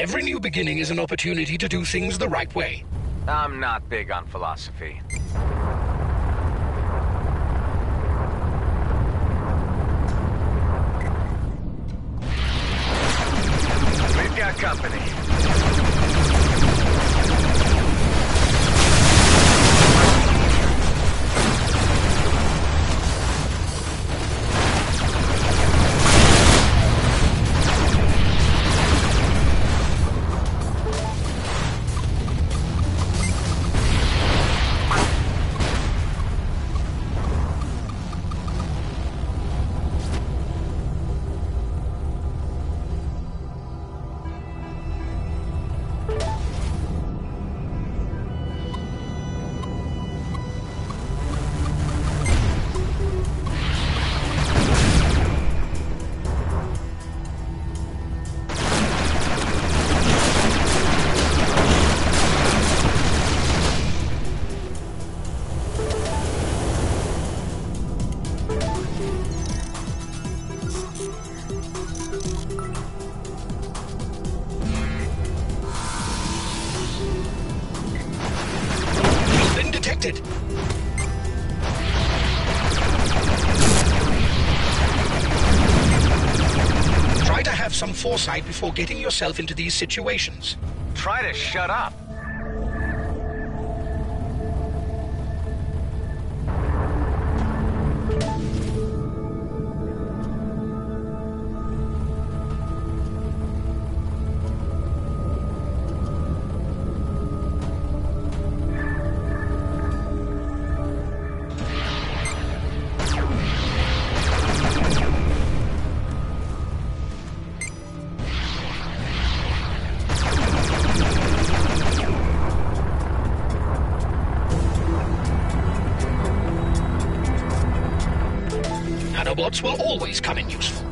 Every new beginning is an opportunity to do things the right way. I'm not big on philosophy. We've got company. Foresight before getting yourself into these situations. Try to shut up. Will always come in useful.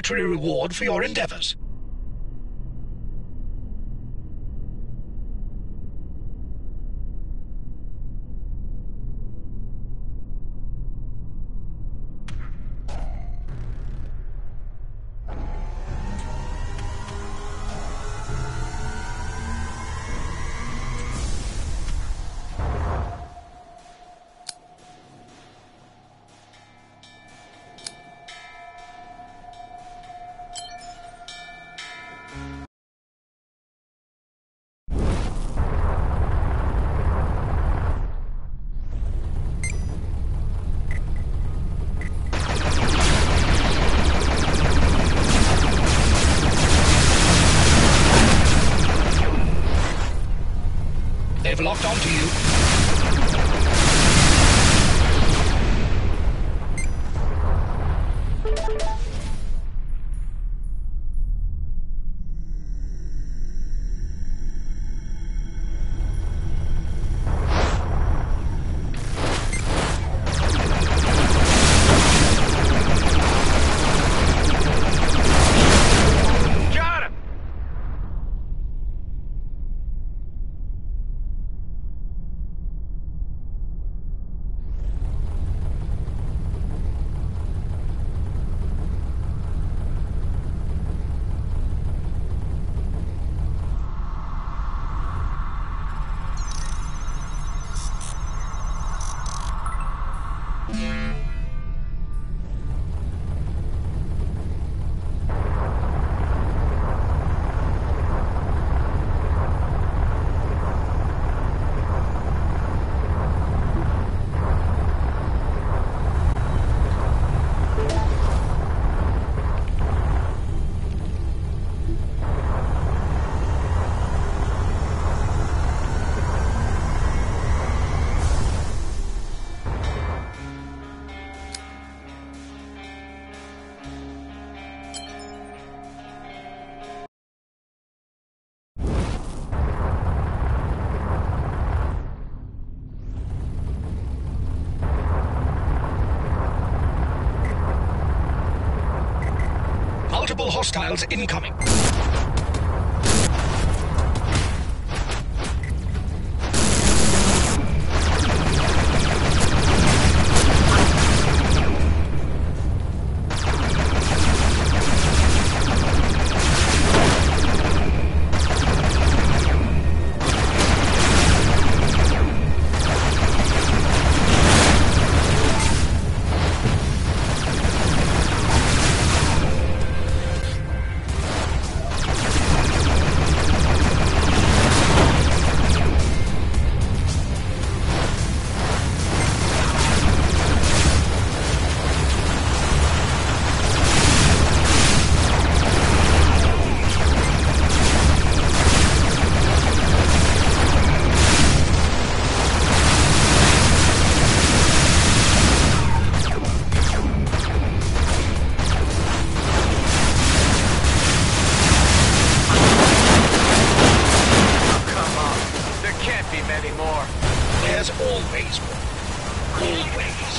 Satisfactory reward for your endeavors. Hostiles incoming. always wrong. Always.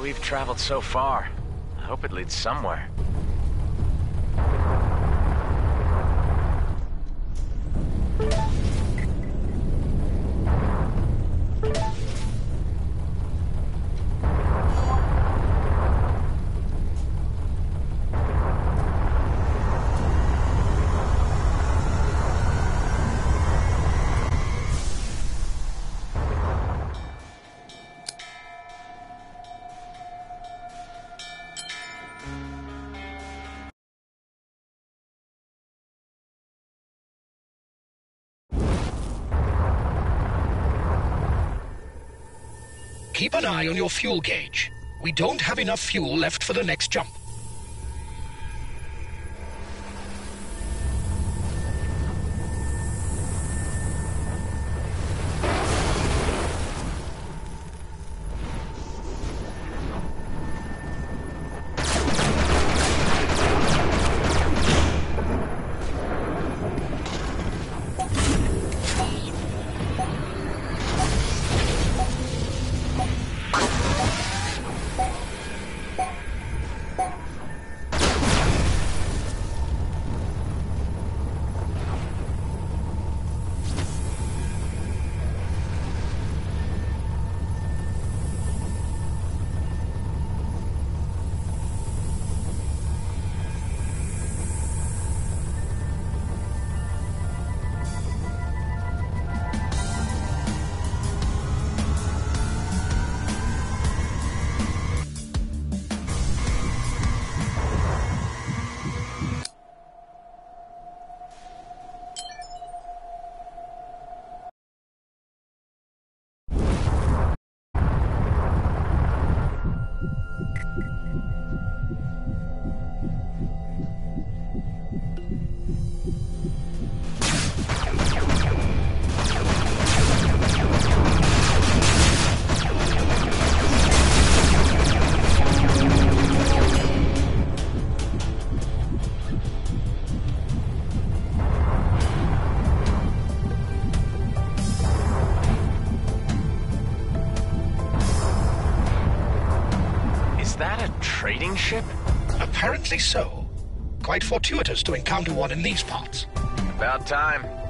We've traveled so far. I hope it leads somewhere. Keep an eye on your fuel gauge. We don't have enough fuel left for the next jump. Trading ship? Apparently so. Quite fortuitous to encounter one in these parts. About time.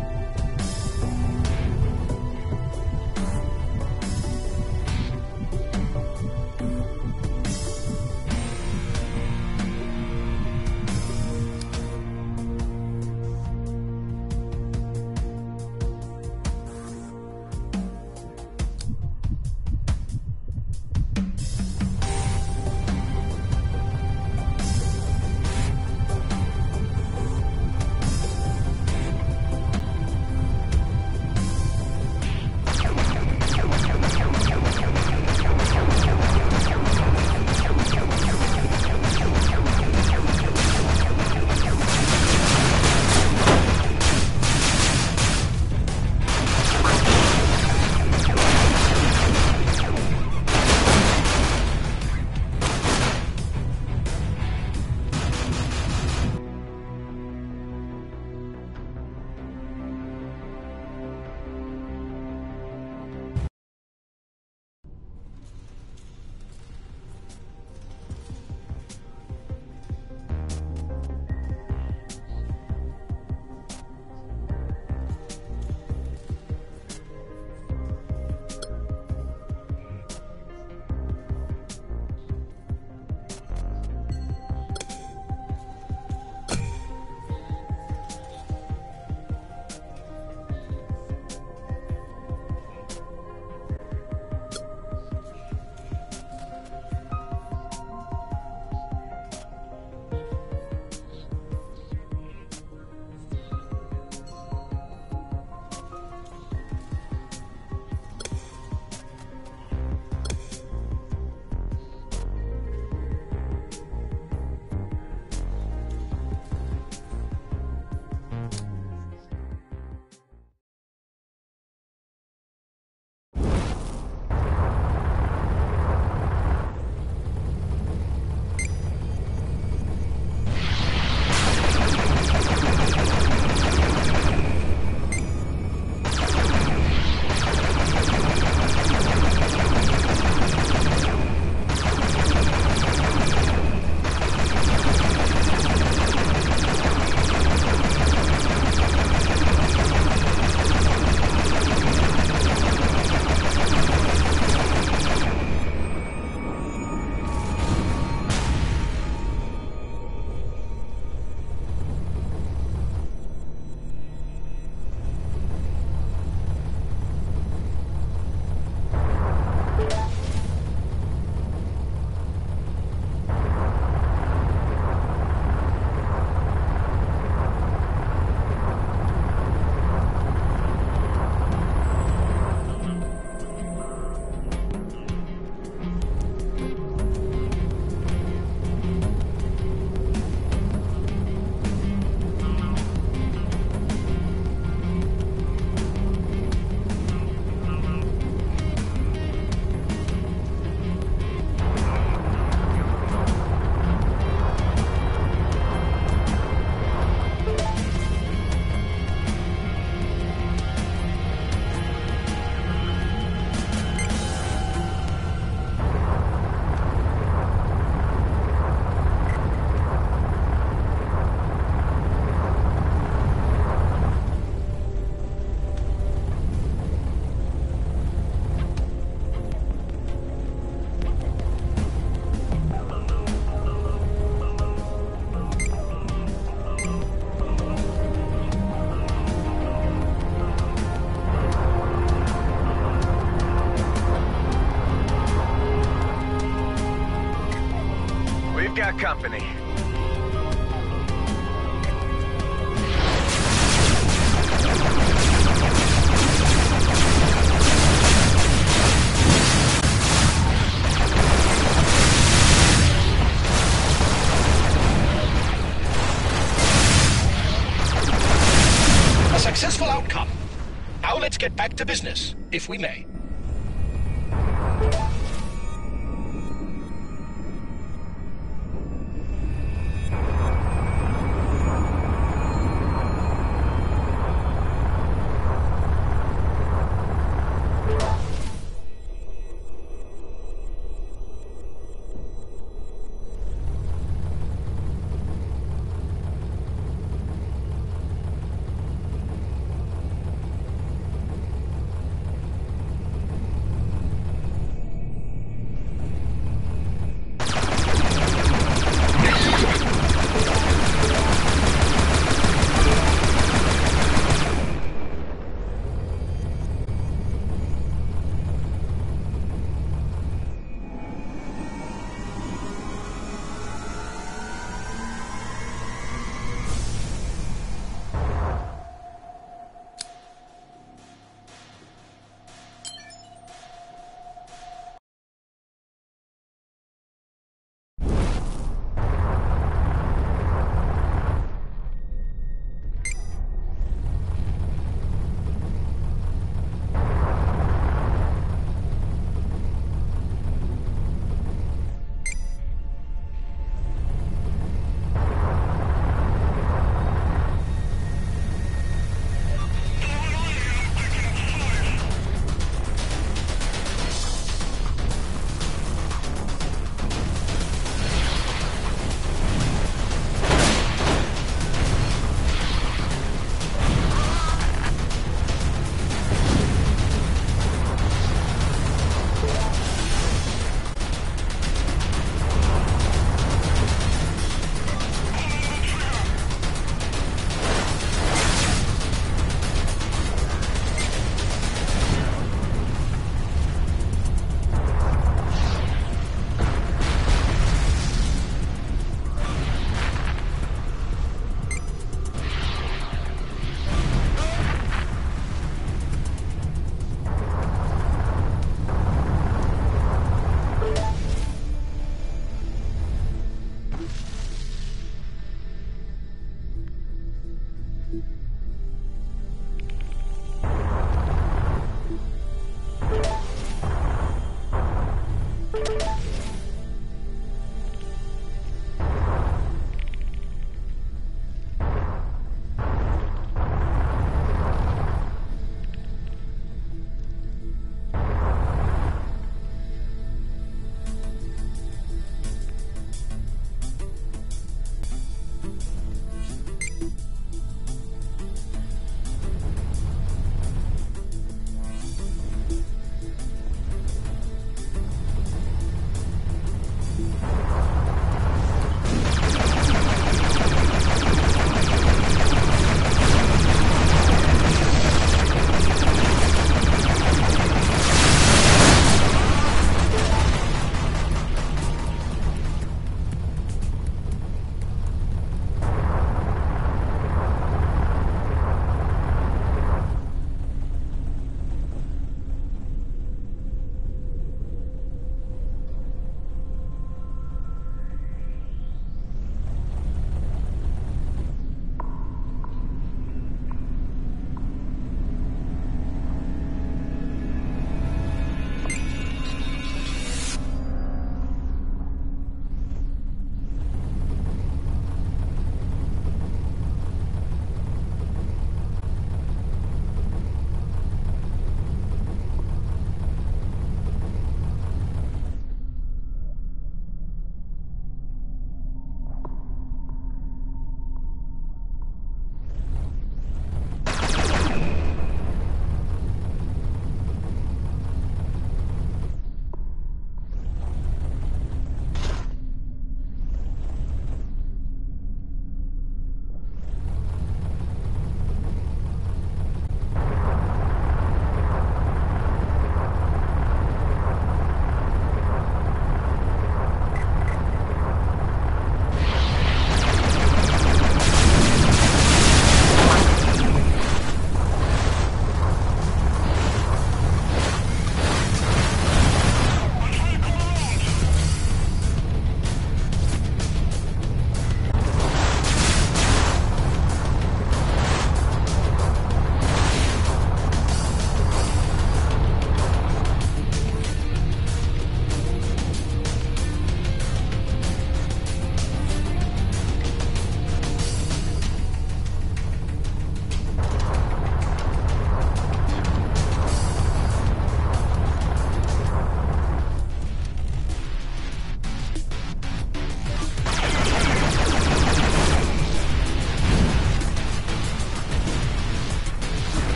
Back to business, if we may.